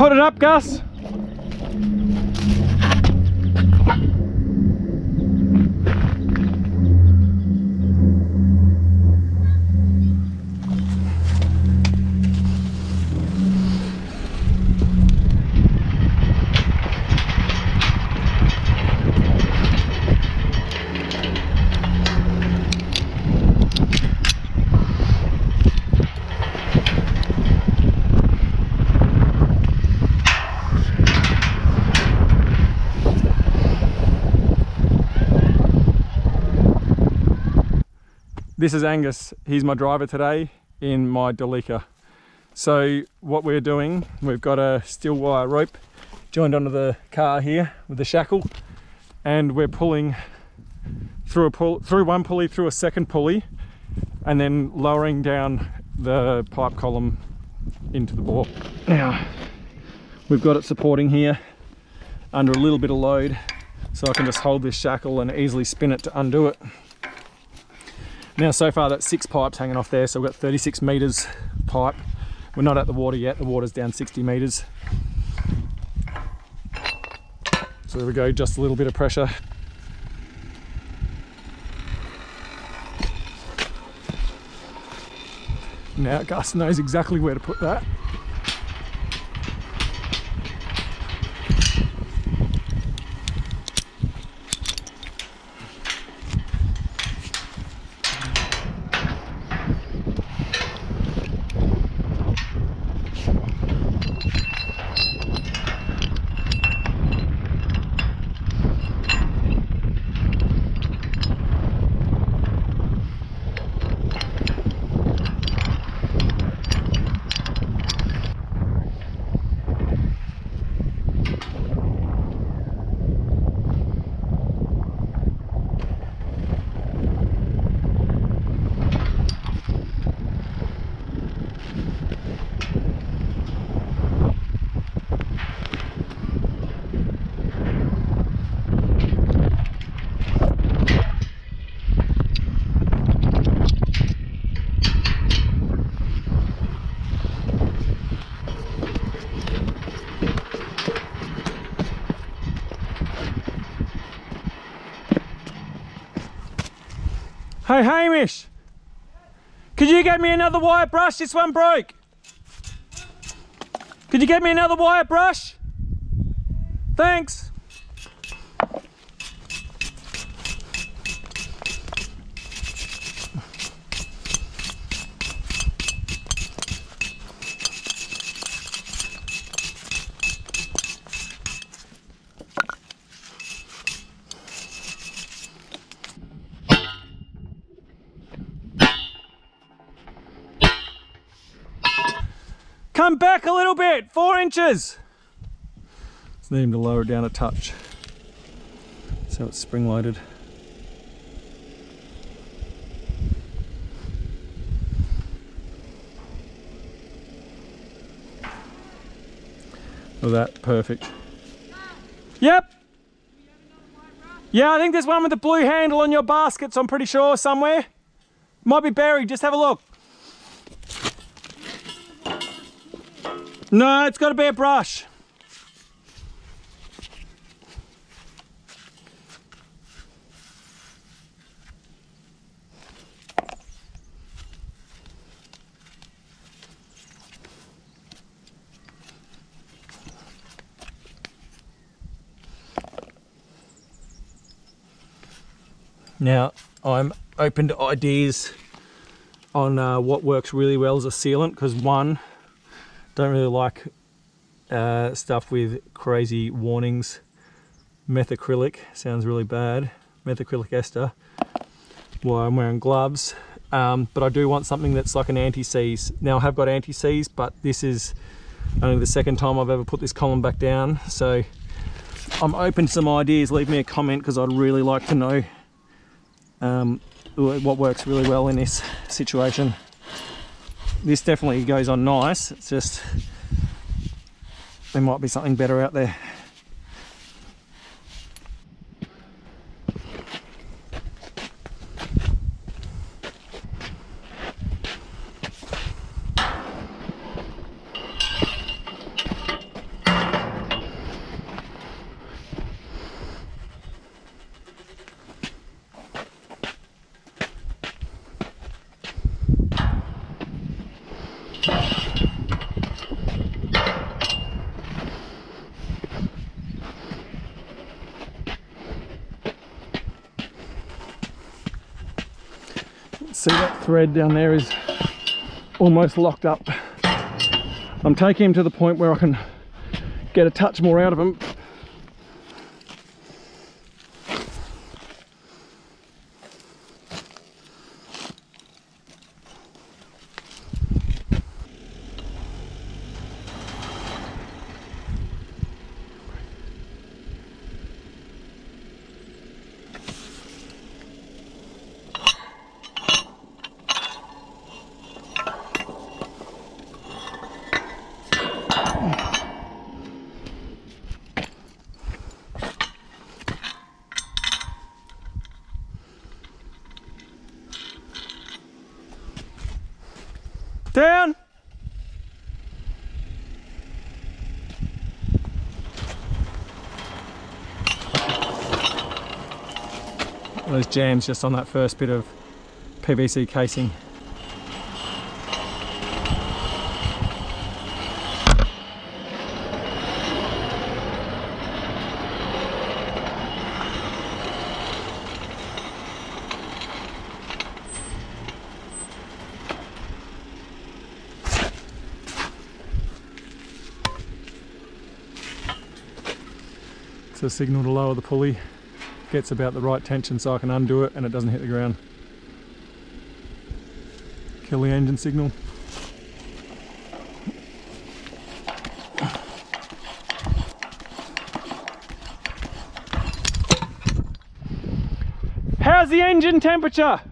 Put it up, Gus. This is Angus. He's my driver today in my Delica. So what we're doing, we've got a steel wire rope joined onto the car here with the shackle and we're pulling through a pull through one pulley through a second pulley and then lowering down the pipe column into the bore. Now we've got it supporting here under a little bit of load so I can just hold this shackle and easily spin it to undo it. Now so far that's six pipes hanging off there, so we've got 36 metres pipe. We're not at the water yet, the water's down 60 metres. So there we go, just a little bit of pressure. Now Gus knows exactly where to put that. Hey Hamish, could you get me another wire brush? This one broke. Could you get me another wire brush? Thanks. Come back a little bit, four inches. Just need him to lower it down a touch. So it's spring loaded. Look at that, perfect. Yep. Yeah, I think there's one with the blue handle on your baskets, I'm pretty sure, somewhere. Might be buried, just have a look. No, it's got to be a brush. Now, I'm open to ideas on uh, what works really well as a sealant because one, don't really like uh, stuff with crazy warnings. Methacrylic sounds really bad. Methacrylic ester. While I'm wearing gloves. Um, but I do want something that's like an anti-seize. Now I have got anti-seize, but this is only the second time I've ever put this column back down. So I'm open to some ideas. Leave me a comment because I'd really like to know um, what works really well in this situation this definitely goes on nice. It's just there might be something better out there See that thread down there is almost locked up. I'm taking him to the point where I can get a touch more out of him. Down! Those jams just on that first bit of PVC casing. It's a signal to lower the pulley. Gets about the right tension so I can undo it and it doesn't hit the ground. Kill the engine signal. How's the engine temperature?